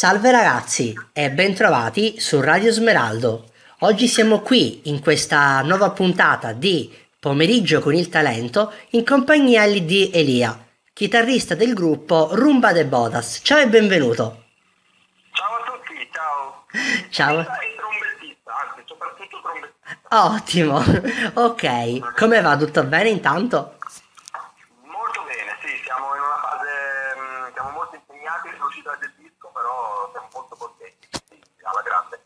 Salve ragazzi e bentrovati su Radio Smeraldo. Oggi siamo qui in questa nuova puntata di Pomeriggio con il talento in compagnia di Elia, chitarrista del gruppo Rumba de Bodas. Ciao e benvenuto. Ciao a tutti, ciao. Ciao. E trombettista, anzi soprattutto trombettista. Ottimo. Ok, come va? Tutto bene intanto? Molto bene, sì, siamo in una fase, mh, siamo molto impegnati sull'uscita del disco, però siamo molto contenti, sì, alla grande.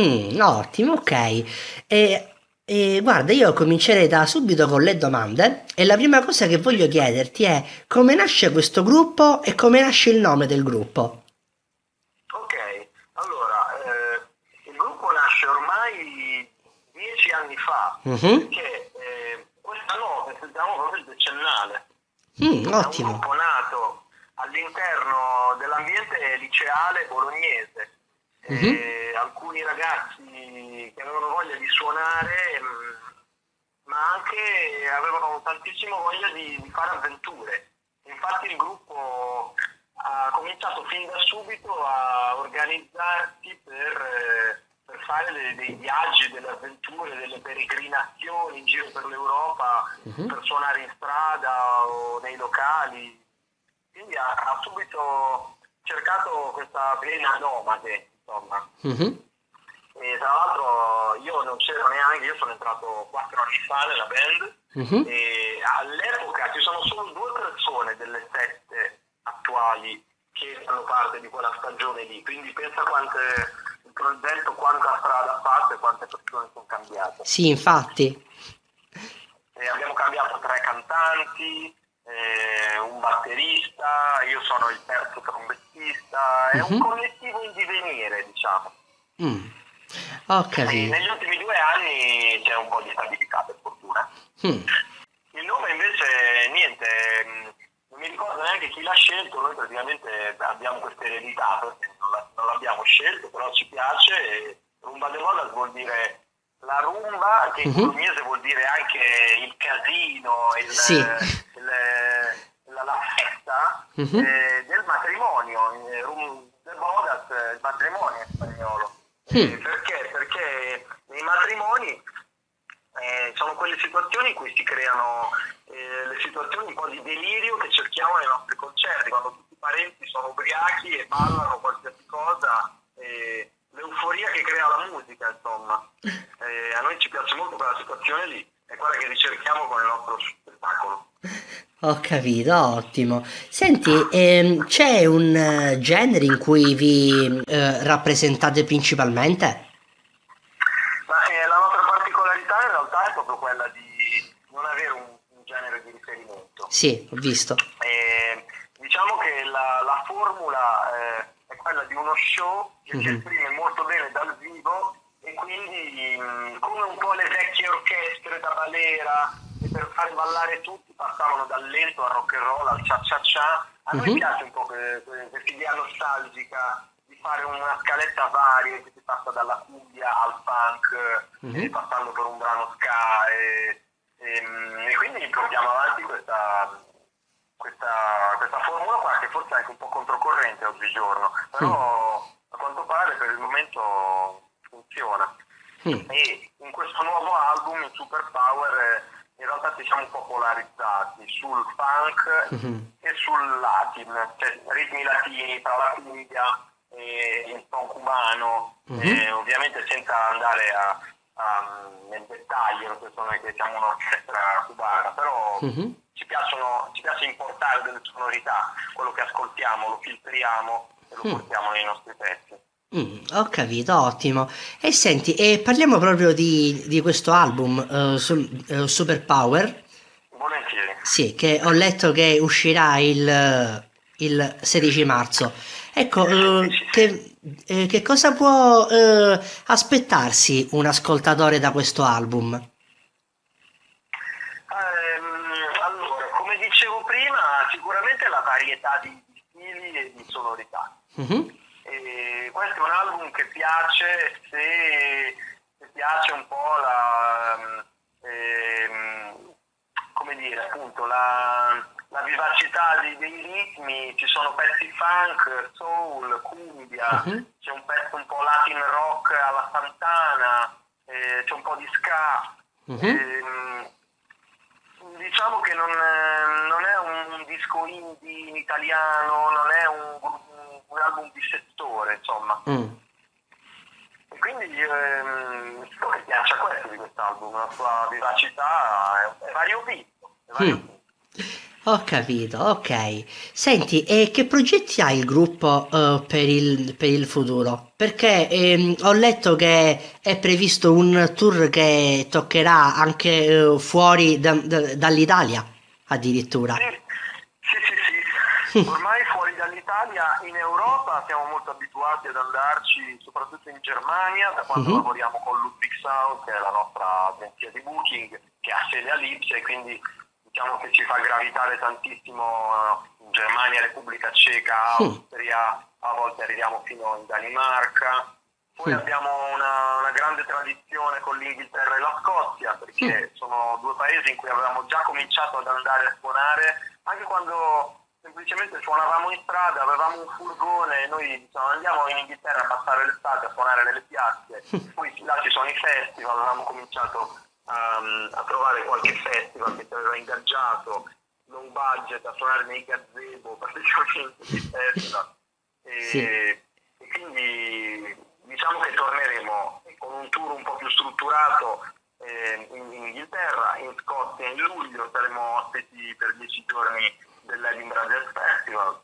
Mm, ottimo, ok. E, e guarda, io comincerei da subito con le domande e la prima cosa che voglio chiederti è come nasce questo gruppo e come nasce il nome del gruppo. Ok, allora, eh, il gruppo nasce ormai dieci anni fa, Mhm. perché eh, quest'anno festeggiamo proprio il decennale. Mm, È un ottimo. gruppo nato all'interno dell'ambiente liceale bolognese. Mhm. Eh, alcuni ragazzi che avevano voglia di suonare, mh, ma anche avevano tantissimo voglia di, di fare avventure. Infatti il gruppo ha cominciato fin da subito a organizzarsi per, eh, per fare dei, dei viaggi, delle avventure, delle peregrinazioni in giro per l'Europa, Mhm. per suonare in strada o nei locali. Quindi ha, ha subito cercato questa vena nomade, insomma. Mhm. E tra l'altro io non c'ero neanche, io sono entrato quattro anni fa nella band Mhm. e all'epoca ci sono solo due persone delle sette attuali che fanno parte di quella stagione lì, quindi pensa quante, il progetto quanta strada ha fatto e quante persone sono cambiate. Sì, infatti. E abbiamo cambiato tre cantanti, eh, un batterista, io sono il terzo trombettista, è un Mhm. collettivo in divenire, diciamo. Mm. Capito. negli ultimi due anni c'è un po' di stabilità, per fortuna. Mm. Il nome invece, niente, mh, non mi ricordo neanche chi l'ha scelto, noi praticamente abbiamo questa eredità, perché non, la- non l'abbiamo scelto, però ci piace. e Rumba de Moda vuol dire la rumba, che in Mhm. bolognese vuol dire anche il casino, il, Sì. il- la, la festa Mhm. eh, del matrimonio, eh, rum, de bodas, eh, il matrimonio in spagnolo. Eh, perché? Perché nei matrimoni eh, sono quelle situazioni in cui si creano le situazioni un po' di delirio che cerchiamo nei nostri concerti, quando tutti i parenti sono ubriachi e ballano qualsiasi cosa, l'euforia che crea la musica, insomma. Eh, a noi ci piace molto quella situazione lì, è quella che ricerchiamo con il nostro spettacolo. Ho capito, ottimo. Senti, ehm, c'è un eh, genere in cui vi eh, rappresentate principalmente? Ma eh, la nostra particolarità in realtà è proprio quella di non avere un, un genere di riferimento. Sì, ho visto. Eh, diciamo che la, la formula eh, è quella di uno show che si Mhm. esprime molto bene dal vivo e quindi mh, come un po' le vecchie orchestre da balera che per fare ballare tutti passavano dal lento al rock and roll al cia cia cia a noi Mhm. piace un po' que- que- questa idea nostalgica di fare una scaletta varia che si passa dalla cumbia al funk Mhm. eh, passando per un brano ska e, e, mh, e quindi portiamo avanti questa questa, questa formula qua che forse è anche un po' controcorrente oggigiorno, però a quanto pare per il momento funziona. Mm. E in questo nuovo album, in Superpower, eh, in realtà ci siamo un po' polarizzati sul funk Mhm. e sul latin, cioè ritmi latini tra la cumbia e il son cubano, Mhm. eh, ovviamente senza andare a, a- nel dettaglio, senso non è che siamo un'orchestra cubana, però Mhm. Ci, piacciono, ci piace importare delle sonorità, quello che ascoltiamo lo filtriamo e lo Mm. portiamo nei nostri pezzi. Mm, ho capito, ottimo. E senti, e parliamo proprio di, di questo album, eh, sul, eh, Superpower. Volentieri. Sì, che ho letto che uscirà il, il 16 marzo. Ecco, eh, che, eh, che cosa può eh, aspettarsi un ascoltatore da questo album? Ehm, allora, come dicevo prima, sicuramente la varietà di stili e di sonorità. Mhm, E questo è un album che piace se, se piace un po' la, ehm, come dire, appunto, la, la vivacità dei, dei, ritmi, ci sono pezzi funk, soul, cumbia, uh-huh. c'è un pezzo un po' latin rock alla Santana, eh, c'è un po' di ska. Uh-huh. Eh, diciamo che non, non è un, un, disco indie in italiano, non è un, un, album di settore, insomma. Mm. E quindi ehm, che piaccia questo di quest'album, la sua vivacità è, è variopinto. È variopinto. Mm. Ho capito, ok. Senti, e che progetti ha il gruppo uh, per, il, per, il, futuro? Perché ehm, ho letto che è previsto un tour che toccherà anche uh, fuori da, da, dall'Italia, addirittura. Sì, sì, sì. sì. Ormai fuori dall'Italia, in Europa siamo molto abituati ad andarci, soprattutto in Germania, da quando uh-huh. lavoriamo con Ludwig Sound, che è la nostra agenzia di booking, che ha sede a Lipsia e quindi diciamo che ci fa gravitare tantissimo uh, Germania, Repubblica Ceca, Austria, a volte arriviamo fino in Danimarca. Poi abbiamo una, una, grande tradizione con l'Inghilterra e la Scozia, perché sono due paesi in cui avevamo già cominciato ad andare a suonare, anche quando semplicemente suonavamo in strada, avevamo un furgone, noi diciamo, andiamo in Inghilterra a passare l'estate a suonare nelle piazze, poi là ci sono i festival, avevamo cominciato um, trovare qualche festival che ci aveva ingaggiato low budget a suonare nei gazebo praticamente di festival e, sì. e, quindi diciamo che torneremo con un tour un po' più strutturato eh, in, in, Inghilterra, in Scozia in luglio saremo ospiti per dieci giorni dell'Edinburgh Jazz Festival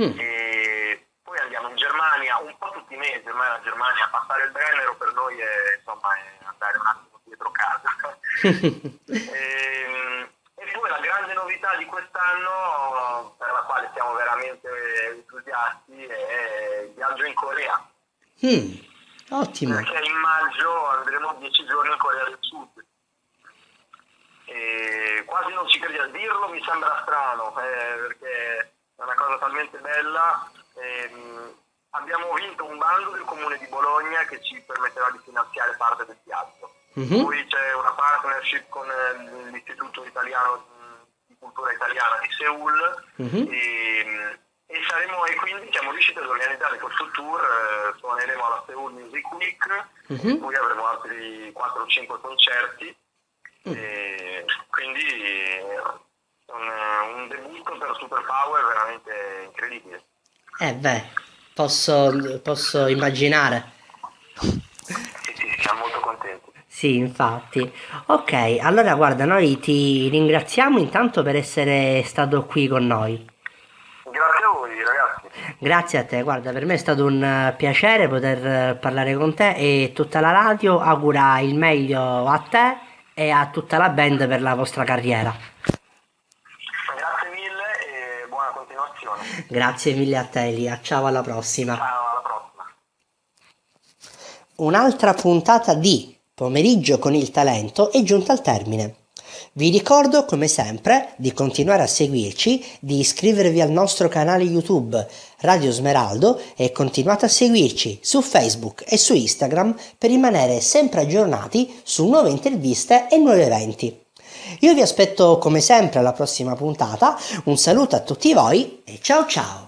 mm. e poi andiamo in Germania un po' tutti i mesi, ormai la Germania passare il Brennero per noi è, insomma, è andare un attimo dietro casa. e, ehm, e, poi la grande novità di quest'anno, per la quale siamo veramente entusiasti, è il viaggio in Corea. Mm, ottimo. Perché in maggio andremo 10 giorni in Corea del Sud. E quasi non ci credi a dirlo, mi sembra strano, eh, perché è una cosa talmente bella. Eh, abbiamo vinto un bando del comune di Bologna che ci permetterà di finanziare parte del viaggio. Mm-hmm. Poi c'è una partnership con eh, l'Istituto Italiano di Cultura Italiana di Seoul mm-hmm. e, e, saremo, e, quindi siamo riusciti ad organizzare questo tour, eh, suoneremo alla Seoul Music Week, mm-hmm. poi avremo altri 4 o 5 concerti, mm. e quindi un, un debutto per Superpower veramente incredibile. Eh beh, posso, posso immaginare. Sì, sì, siamo molto contenti. Sì, infatti. Ok, allora guarda, noi ti ringraziamo intanto per essere stato qui con noi. Grazie a voi ragazzi. Grazie a te, guarda, per me è stato un eh, piacere poter eh, parlare con te e tutta la radio augura il meglio a te e a tutta la band per la vostra carriera. Grazie mille e buona continuazione. Grazie mille a te Elia, ciao alla prossima. Ciao, alla prossima. Un'altra puntata di pomeriggio con il talento è giunta al termine. Vi ricordo come sempre di continuare a seguirci, di iscrivervi al nostro canale YouTube Radio Smeraldo e continuate a seguirci su Facebook e su Instagram per rimanere sempre aggiornati su nuove interviste e nuovi eventi. Io vi aspetto come sempre alla prossima puntata, un saluto a tutti voi e ciao ciao!